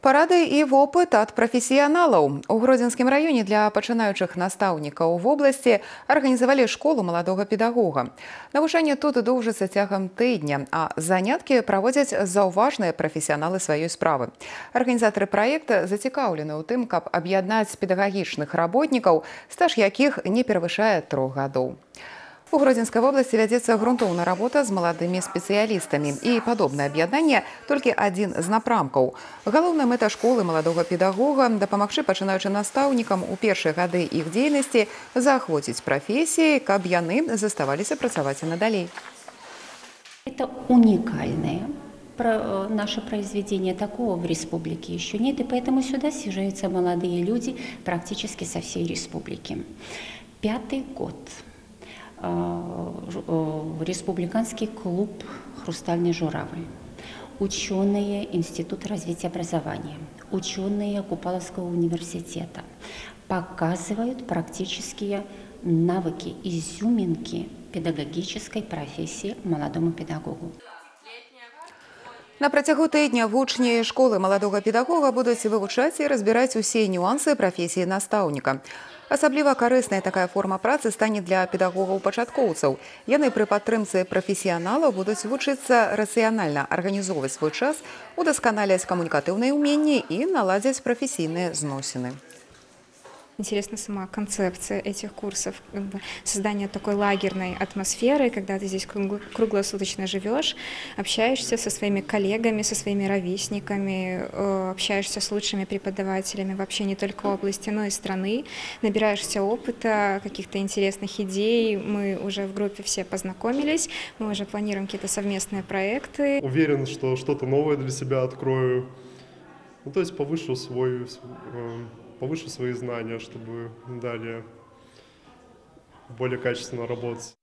Парады і вопыт ад прафесіяналаў. У гродзенскім раёне для пачынаючых настаўнікаў вобласці арганізавалі школу маладога педагога. Навучанне тут доўжыцца цягам тыдня, а заняткі праводзяць заўважныя прафесіяналы сваёй справы. Арганізатары праекта зацікаўлены ў тым, каб аб'яднаць педагагічных работнікаў, стаж якіх не перавышае трох гадоў. У Гродзенскай вобласці вядзецца грунтоўная работа з маладымі спецыялістамі і падобнае аб'яднанне толькі адзін з напрамкаў. Галоўная мэта школы маладога педагога дапамагчы пачынаючы настаўнікам у першыя гады іх дзейнасці заахвоціць прафесіі, каб яны заставаліся працаваць і надалей. Это уникальное про- наше произведение, такого в республике еще нет, и поэтому сюда съезжаются молодые люди практически со всей республики. Пятый год э, ж- э, республиканский клуб «Хрустальный журавль», ученые Института развития образования, ученые Купаловского университета показывают практические навыки, изюминки педагогической профессии молодому педагогу. На працягу тыдня вучні школы маладога педагога будуць вывучаць і разбіраць усе нюансы прафесіі настаўніка. Асабліва карысная такая форма працы стане для педагогаў-пачаткоўцаў. Яны пры падтрымцы прафесіяналаў будуць вучыцца рацыянальна арганізоўваць свой час, удасканаляць камунікатыўныя ўменні і наладзяць прафесійныя зносіны. Интересна сама концепция этих курсов, как бы создание такой лагерной атмосферы, когда ты здесь кругло- круглосуточно живешь, общаешься со своими коллегами, со своими ровесниками, э, общаешься с лучшими преподавателями вообще не только области, но и страны, набираешься опыта, каких-то интересных идей. Мы уже в группе все познакомились, мы уже планируем какие-то совместные проекты. Уверен, что что-то новое для себя открою. Ну, то есть повышу, свой, с- э, повышу свои знания, чтобы далее более качественно работать.